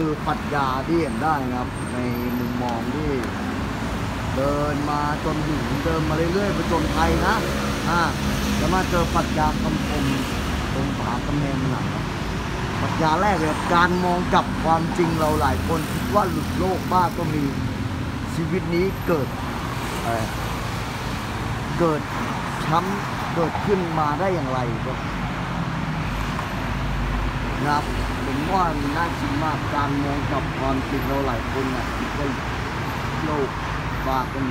คือปรัชญาที่เห็นได้นะครับ ในมุมมองที่เดินมาจนถึงเดินมาเรื่อยๆไปจนไทยนะอ่าแล้วมาเจอปรัชญาคำคมตรงผากำแพงหนังครับปรัชญาแรกเลยครับการมองกลับความจริงเราหลายคนคิดว่าหลุดโลกบ้าก็มีชีวิตนี้เกิดเเกิดช้ำเกิดขึ้นมาได้อย่างไรครับ นะครับผมว่ามันน่าคิดมากการมองกับความจริงเราหลายคนน่ะคิดว่าโลกบากัน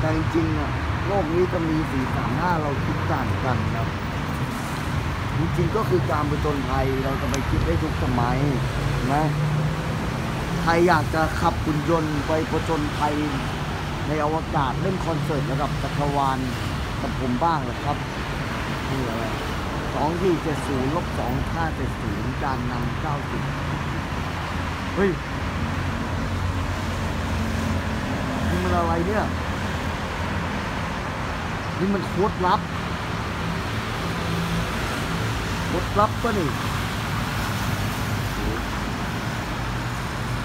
แต่จริงๆอะโลกนี้จะมีสี่สามห้าเราคิดต่างกันครับจริงๆก็คือการประจนภัยเราจะไปคิดได้ทุกสมัยนะใครอยากจะขับหุ่นยนต์ไปประจนภัยในอวกาศเล่นคอนเสิร์ตระดับจักรวาลกับผมบ้างเหรอครับนี่อะไร องที่เจ็ดศูนย์ลบสองห้าเจ็ดศูนย์การนำเก้าสิบเฮ้ยนี่มันอะไรเนี่ย นี่มันโค้ดลับโค้ดลับปะนี่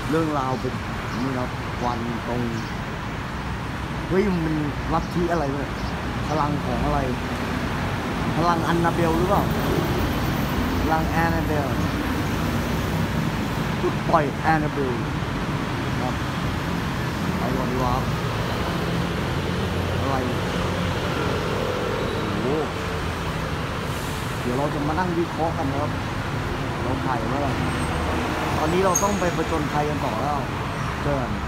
เรื่องราวเป็นนี่ครับวันตรง เฮ้ย มันลับที่อะไรเนี่ยพลังของอะไร ลังอันนาเบลหรือเปล่าพลังแอนนาเบลจุดปล่อยแอนนาเบลครับไปก่อนดีกว่าครับอะไรโอ้เดี๋ยวเราจะมานั่งวิเคราะห์กันนะครับเราถ่ายไว้แล้วตอนนี้เราต้องไปประจนภัยกันต่อแล้วเจอ